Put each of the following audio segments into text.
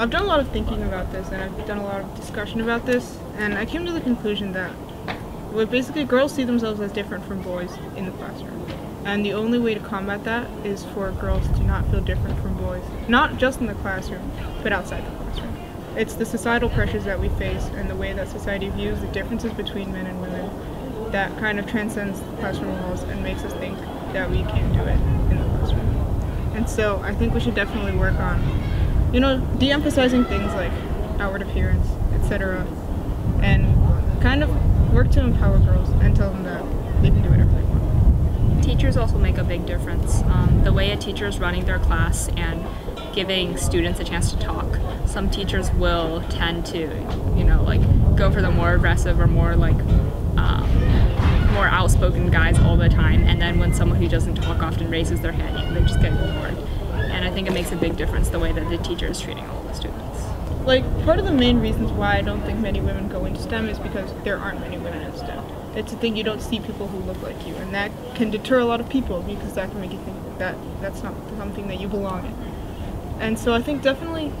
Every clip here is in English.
I've done a lot of thinking about this and I've done a lot of discussion about this, and I came to the conclusion that well, basically girls see themselves as different from boys in the classroom. And the only way to combat that is for girls to not feel different from boys, not just in the classroom, but outside the classroom. It's the societal pressures that we face and the way that society views the differences between men and women that kind of transcends the classroom walls and makes us think that we can't do it in the classroom. And so I think we should definitely work on, you know, de-emphasizing things like outward appearance, etc., and kind of work to empower girls and tell them that they can do whatever they want. Teachers also make a big difference. Um, the way a teacher is running their class and giving students a chance to talk. Some teachers will tend to, you know, like go for the more aggressive or more like um, more outspoken guys all the time, and then when someone who doesn't talk often raises their hand, they just get ignored. And I think it makes a big difference the way that the teacher is treating all the students. Like, part of the main reasons why I don't think many women go into STEM is because there aren't many women in STEM. It's a thing you don't see people who look like you, and that can deter a lot of people because that can make you think that that's not something that you belong in. And so I think definitely,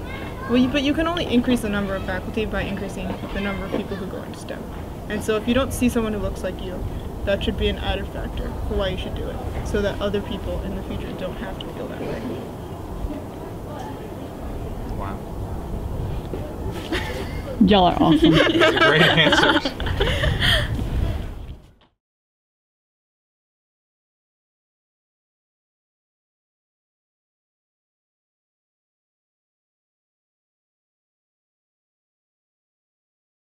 well, you, but you can only increase the number of faculty by increasing the number of people who go into STEM. And so if you don't see someone who looks like you, that should be an added factor for why you should do it, so that other people in the future don't have to feel that way. Y'all are awesome. Great answers.